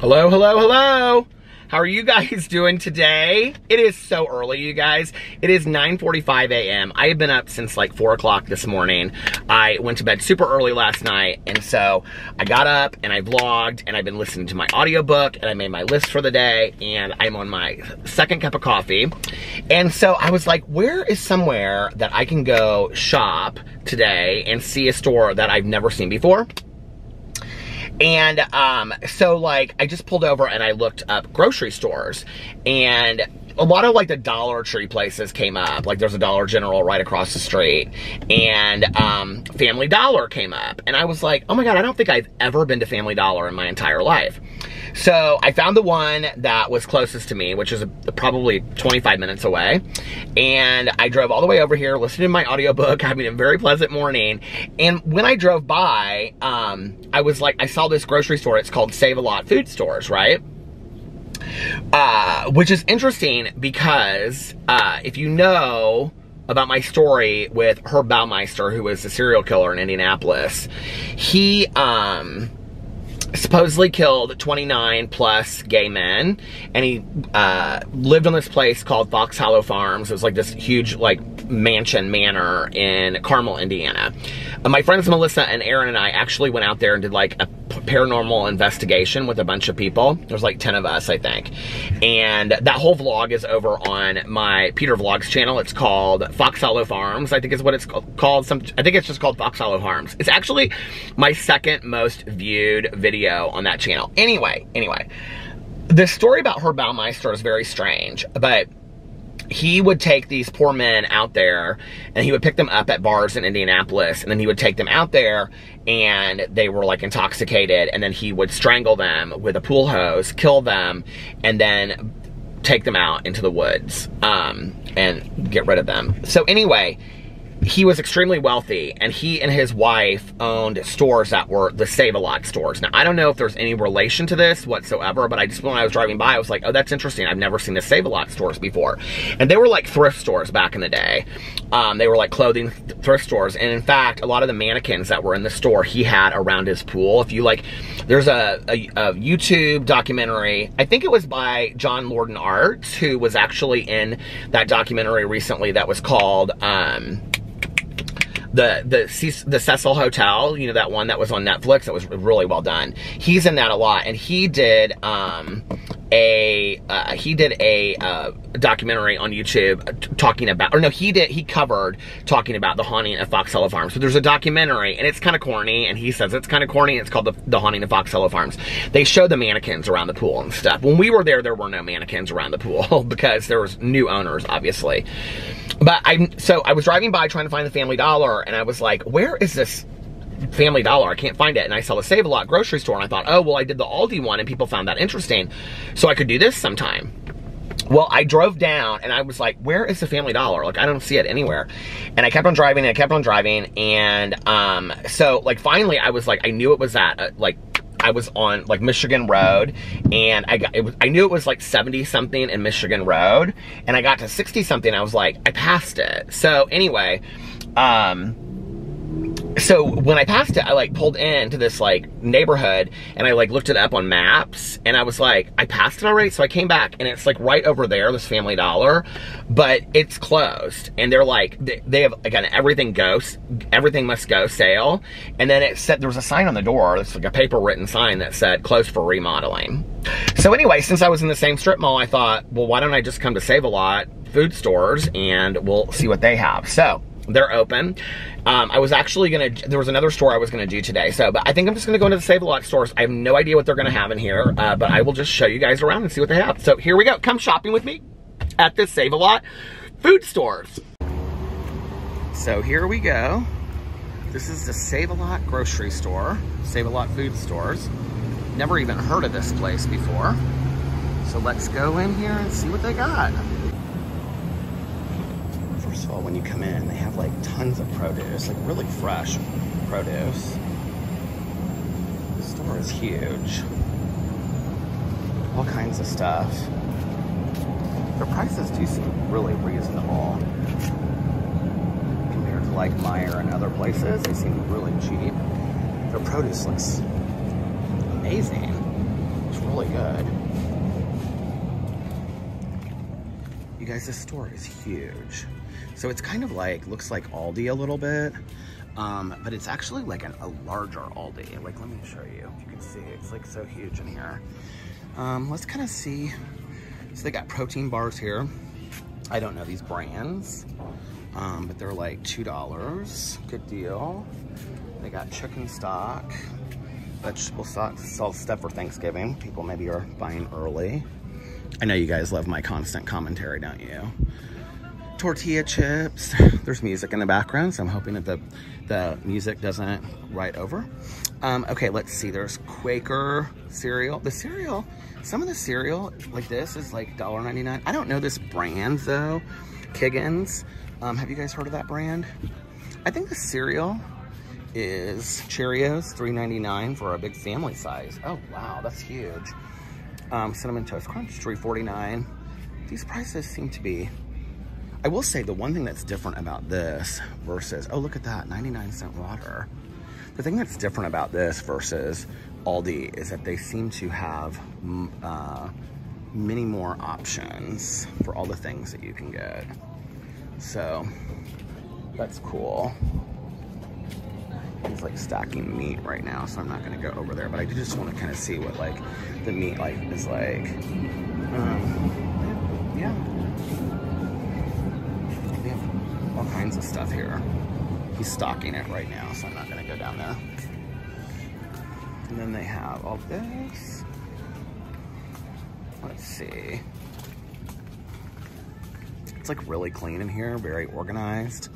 Hello, hello, hello. How are you guys doing today? It is so early, you guys. It is 9.45 a.m. I have been up since like 4 o'clock this morning. I went to bed super early last night, and so I got up and I vlogged, and I've been listening to my audiobook, and I made my list for the day, and I'm on my second cup of coffee. And so I was like, where is somewhere that I can go shop today and see a store that I've never seen before? And um, so like I just pulled over and I looked up grocery stores and a lot of like the Dollar Tree places came up. Like there's a Dollar General right across the street and um, Family Dollar came up. And I was like, oh my God, I don't think I've ever been to Family Dollar in my entire life. So I found the one that was closest to me, which is probably 25 minutes away. And I drove all the way over here, listening to my audiobook, having a very pleasant morning. And when I drove by, um, I was like, I saw this grocery store. It's called Save A Lot Food Stores, right? Uh, which is interesting because uh, if you know about my story with Herb Baumeister, who was a serial killer in Indianapolis, he um, supposedly killed 29 plus gay men and he uh, lived on this place called fox hollow farms. It was like this huge like mansion manor in carmel indiana. Uh, my friends melissa and aaron and i actually went out there and did like a paranormal investigation with a bunch of people. There's like 10 of us i think. And that whole vlog is over on my peter vlogs channel. It's called fox hollow farms i think is what it's called some i think it's just called fox hollow farms. It's actually my second most viewed video on that channel. Anyway, anyway, the story about Herb Baumeister is very strange, but he would take these poor men out there and he would pick them up at bars in Indianapolis and then he would take them out there and they were like intoxicated and then he would strangle them with a pool hose, kill them, and then take them out into the woods um, and get rid of them. So anyway, he was extremely wealthy and he and his wife owned stores that were the Save-A-Lot stores. Now, I don't know if there's any relation to this whatsoever, but I just, when I was driving by, I was like, oh, that's interesting. I've never seen the Save-A-Lot stores before. And they were like thrift stores back in the day. Um, they were like clothing th thrift stores. And in fact, a lot of the mannequins that were in the store, he had around his pool. If you like, there's a, a, a YouTube documentary, I think it was by John Lorden Arts, who was actually in that documentary recently that was called, um, the the the Cecil Hotel, you know that one that was on Netflix that was really well done. He's in that a lot, and he did um, a uh, he did a uh, documentary on YouTube talking about, or no, he did he covered talking about the haunting of Fox Hollow Farms. So there's a documentary, and it's kind of corny, and he says it's kind of corny. It's called the, the Haunting of Fox Hollow Farms. They show the mannequins around the pool and stuff. When we were there, there were no mannequins around the pool because there was new owners, obviously. But I so I was driving by trying to find the Family Dollar, and I was like, where is this Family Dollar. I can't find it. And I saw the Save A Lot grocery store and I thought, oh, well, I did the Aldi one and people found that interesting. So I could do this sometime. Well, I drove down and I was like, where is the Family Dollar? Like, I don't see it anywhere. And I kept on driving and I kept on driving. And um, so, like, finally, I was like, I knew it was that, uh, like, I was on like Michigan Road and I got, was, I knew it was like 70 something in Michigan Road and I got to 60 something. I was like, I passed it. So anyway, um, so when I passed it, I like pulled into this like neighborhood and I like looked it up on maps and I was like, I passed it already. So I came back and it's like right over there, this Family Dollar, but it's closed. And they're like, they, have again, everything goes, everything must go sale. And then it said, there was a sign on the door. It's like a paper written sign that said closed for remodeling. So anyway, since I was in the same strip mall, I thought, well, why don't I just come to Save A Lot food stores and we'll see what they have. So they're open. Um, I was actually gonna, there was another store I was gonna do today, so, but I think I'm just gonna go into the Save A Lot stores. I have no idea what they're gonna have in here, uh, but I will just show you guys around and see what they have. So here we go, come shopping with me at this Save A Lot food stores. So here we go. This is the Save A Lot grocery store, Save A Lot food stores. Never even heard of this place before. So let's go in here and see what they got first of all, when you come in, they have like tons of produce, like really fresh produce. The store is huge. All kinds of stuff. Their prices do seem really reasonable. Compared to like Meijer and other places, they seem really cheap. Their produce looks amazing. It's really good. You guys, this store is huge. So it's kind of like, looks like Aldi a little bit, um, but it's actually like an, a larger Aldi. Like, let me show you. You can see, it's like so huge in here. Um, let's kind of see. So they got protein bars here. I don't know these brands, um, but they're like $2. Good deal. They got chicken stock, vegetable stock, salt stuff for Thanksgiving. People maybe are buying early. I know you guys love my constant commentary, don't you? Tortilla chips. There's music in the background, so I'm hoping that the, the music doesn't write over. Um, okay, let's see. There's Quaker cereal. The cereal, some of the cereal like this is like $1.99. I don't know this brand though. Kiggins. Um, have you guys heard of that brand? I think the cereal is Cheerios, $3.99 for a big family size. Oh, wow, that's huge. Um, Cinnamon Toast Crunch, $3.49. These prices seem to be... I will say the one thing that's different about this versus... Oh, look at that, 99 cent water. The thing that's different about this versus Aldi is that they seem to have uh, many more options for all the things that you can get. So, that's cool. He's like stacking meat right now, so I'm not gonna go over there. But I do just want to kind of see what like the meat like is like. Um, yeah, they have all kinds of stuff here. He's stocking it right now, so I'm not gonna go down there. And then they have all this. Let's see. It's like really clean in here, very organized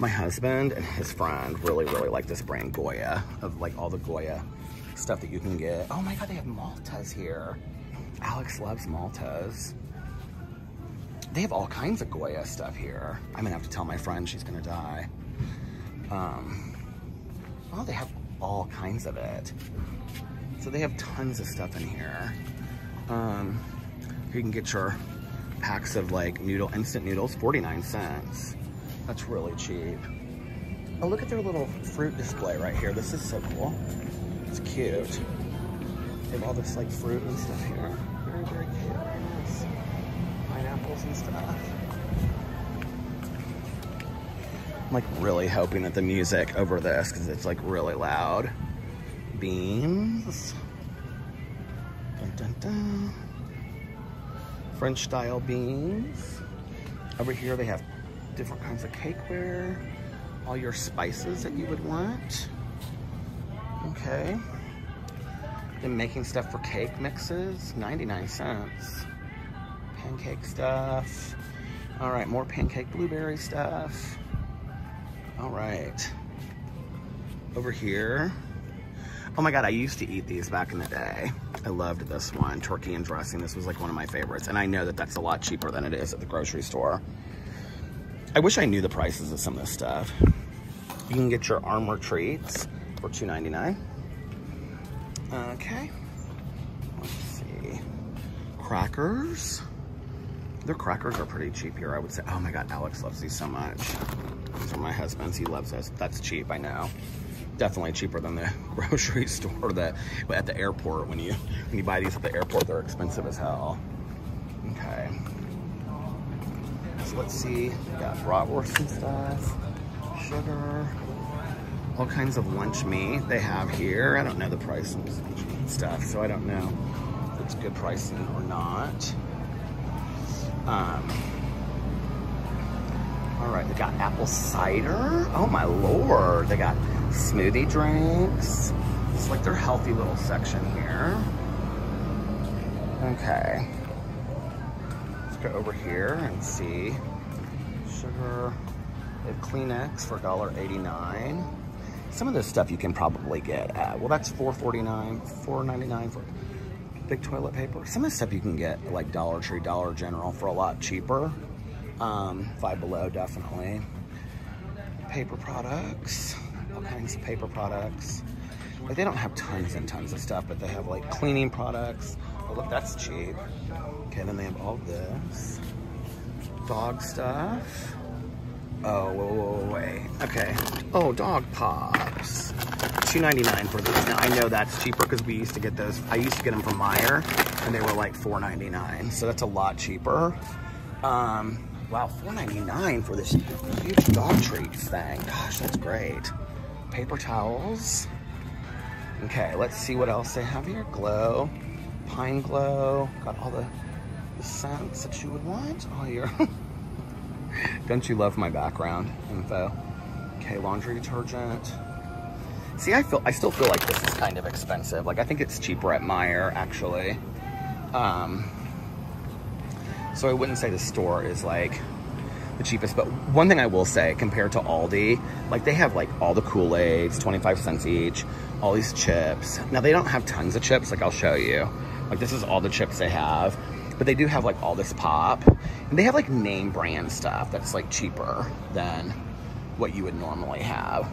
my husband and his friend really, really like this brand Goya, of like all the Goya stuff that you can get. Oh my God, they have Maltas here. Alex loves Maltas. They have all kinds of Goya stuff here. I'm gonna have to tell my friend she's gonna die. Um, oh, they have all kinds of it. So they have tons of stuff in here. Um, you can get your packs of like noodle, instant noodles, 49 cents. That's really cheap. Oh, look at their little fruit display right here. This is so cool. It's cute. They have all this like fruit and stuff here. Very, very cute. Pineapples and stuff. I'm like really hoping that the music over this, because it's like really loud. Beans. Dun, dun, dun. French style beans. Over here they have different kinds of cakeware, all your spices that you would want. Okay. Then making stuff for cake mixes, 99 cents. Pancake stuff. All right, more pancake blueberry stuff. All right. Over here. Oh my God, I used to eat these back in the day. I loved this one, turkey and dressing. This was like one of my favorites. And I know that that's a lot cheaper than it is at the grocery store. I wish I knew the prices of some of this stuff. You can get your Armour treats for $2.99. Okay. Let's see. Crackers. Their crackers are pretty cheap here, I would say. Oh my God, Alex loves these so much. These are my husband's. He loves those. That's cheap, I know. Definitely cheaper than the grocery store that at the airport. When you when you buy these at the airport, they're expensive as hell. Okay let's see. We got bratwurst and stuff, sugar, all kinds of lunch meat they have here. I don't know the price of stuff, so I don't know if it's good pricing or not. Um, all right, they got apple cider. Oh my lord, they got smoothie drinks. It's like their healthy little section here. Okay go over here and see. Sugar. They have Kleenex for $1.89. Some of this stuff you can probably get at, well, that's $4.49, $4.99 for big toilet paper. Some of the stuff you can get like Dollar Tree, Dollar General for a lot cheaper. Um, Five Below, definitely. Paper products, all kinds of paper products. Like they don't have tons and tons of stuff, but they have like cleaning products. Oh, look, that's cheap. Okay, then they have all this. Dog stuff. Oh, whoa, whoa, whoa, wait. Okay. Oh, dog pops. $2.99 for these. Now, I know that's cheaper because we used to get those. I used to get them from Meijer, and they were like $4.99. So that's a lot cheaper. Um, wow, $4.99 for this huge dog treats thing. Gosh, that's great. Paper towels. Okay, let's see what else they have here. Glow, Pine Glow. Got all the, the scents that you would want. Oh, you're... Don't you love my background info? Okay, laundry detergent. See, I feel I still feel like this is kind of expensive. Like I think it's cheaper at Meijer actually. Um, so I wouldn't say the store is like the cheapest, but one thing I will say compared to Aldi, like they have like all the Kool-Aids, 25 cents each, all these chips. Now they don't have tons of chips, like I'll show you. Like this is all the chips they have but they do have like all this pop. And they have like name brand stuff that's like cheaper than what you would normally have.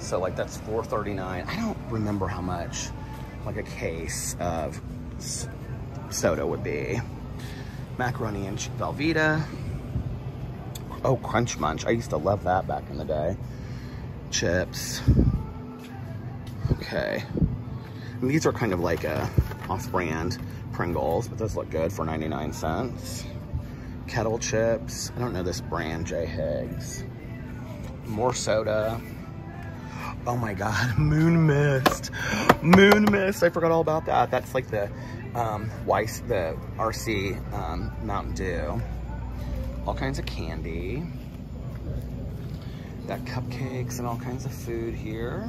So like that's 4.39 i don't remember how much like a case of soda would be. Macaroni and velveeta. Oh crunch munch. I used to love that back in the day. Chips. Okay. And these are kind of like a off-brand Pringles, but those look good for 99 cents. Kettle chips. I don't know this brand, J. Higgs. More soda. Oh my God, Moon Mist. Moon Mist, I forgot all about that. That's like the um, Weiss, the RC um, Mountain Dew. All kinds of candy. Got cupcakes and all kinds of food here.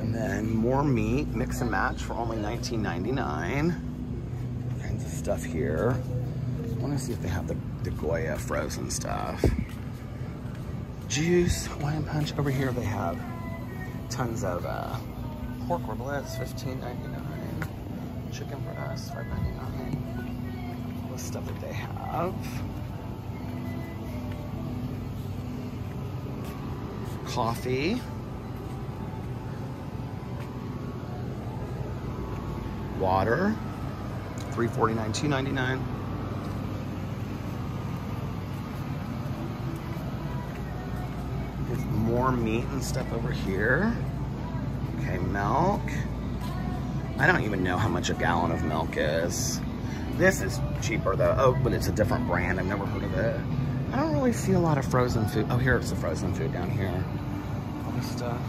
And then more meat, mix and match for only $19.99. Kinds of stuff here. I want to see if they have the, the Goya frozen stuff. Juice, wine punch. Over here they have tons of uh, pork riblets, $15.99. Chicken breast, $5.99. All the stuff that they have. Coffee. Water. 349 299 There's more meat and stuff over here. Okay, milk. I don't even know how much a gallon of milk is. This is cheaper though. Oh, but it's a different brand. I've never heard of it. I don't really see a lot of frozen food. Oh, here's the frozen food down here. All this stuff.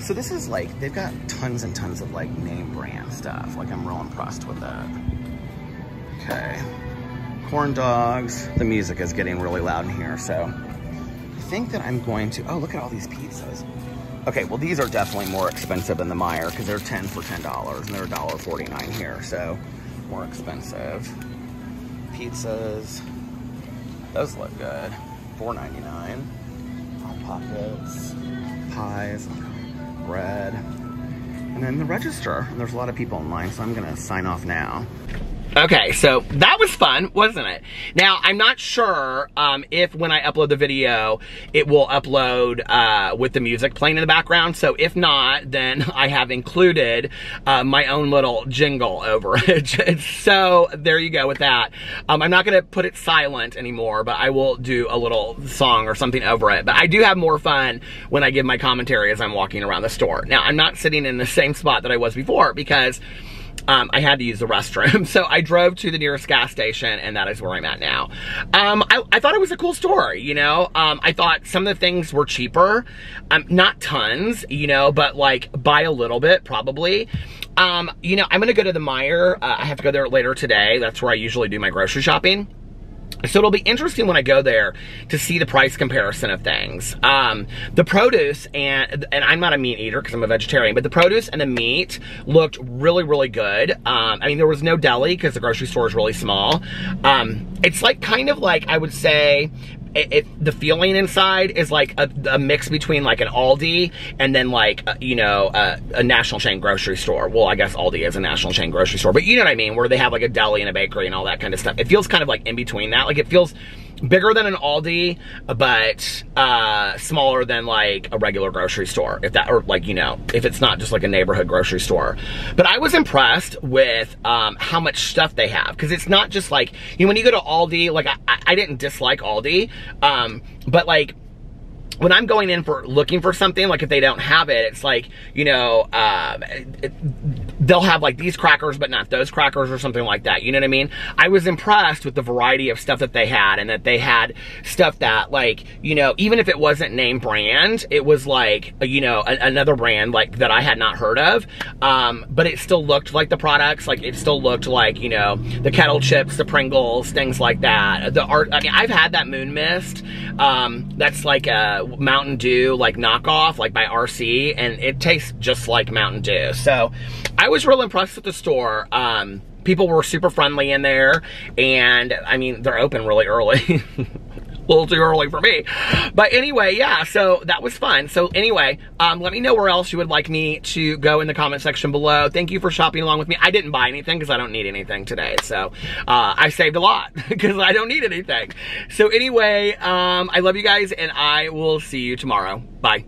So this is like, they've got tons and tons of like name brand stuff. Like I'm real impressed with that. Okay. Corn dogs. The music is getting really loud in here, so I think that I'm going to, oh, look at all these pizzas. Okay, well these are definitely more expensive than the Meijer because they're 10 for $10 and they're $1.49 here, so more expensive. Pizzas. Those look good. $4.99. Hot Pockets. Pies and then the register. And there's a lot of people in line, so I'm gonna sign off now. Okay, so that was fun, wasn't it? Now, I'm not sure um, if when I upload the video, it will upload uh, with the music playing in the background. So if not, then I have included uh, my own little jingle over it. so there you go with that. Um, I'm not going to put it silent anymore, but I will do a little song or something over it. But I do have more fun when I give my commentary as I'm walking around the store. Now, I'm not sitting in the same spot that I was before because um, I had to use the restroom. So I drove to the nearest gas station and that is where I'm at now. Um, I, I, thought it was a cool store, you know? Um, I thought some of the things were cheaper. Um, not tons, you know, but like by a little bit probably. Um, you know, I'm gonna go to the Meijer. Uh, I have to go there later today. That's where I usually do my grocery shopping. So it'll be interesting when I go there to see the price comparison of things. Um, the produce and and I'm not a meat eater because I'm a vegetarian, but the produce and the meat looked really really good. Um, I mean there was no deli because the grocery store is really small. Um, it's like kind of like I would say it, it, the feeling inside is like a, a, mix between like an Aldi and then like, uh, you know, uh, a national chain grocery store. Well, I guess Aldi is a national chain grocery store, but you know what I mean? Where they have like a deli and a bakery and all that kind of stuff. It feels kind of like in between that. Like it feels bigger than an Aldi, but uh, smaller than like a regular grocery store. If that, or like you know, if it's not just like a neighborhood grocery store. But I was impressed with um, how much stuff they have because it's not just like you know when you go to Aldi. Like I, I didn't dislike Aldi, um, but like when I'm going in for looking for something, like if they don't have it, it's like, you know, it, they'll have like these crackers, but not those crackers or something like that. You know what I mean? I was impressed with the variety of stuff that they had and that they had stuff that like, you know, even if it wasn't name brand, it was like, you know, a, another brand like that I had not heard of. Um, but it still looked like the products. Like it still looked like, you know, the kettle chips, the Pringles, things like that. The art, I mean, I've had that Moon Mist. Um, that's like a Mountain Dew like knockoff, like by RC, and it tastes just like Mountain Dew. So I was real impressed with the store. Um, people were super friendly in there, and I mean, they're open really early. a little too early for me. But anyway, yeah, so that was fun. So anyway, um, let me know where else you would like me to go in the comment section below. Thank you for shopping along with me. I didn't buy anything because I don't need anything today. So uh, I saved a lot because I don't need anything. So anyway, um, I love you guys and I will see you tomorrow. Bye.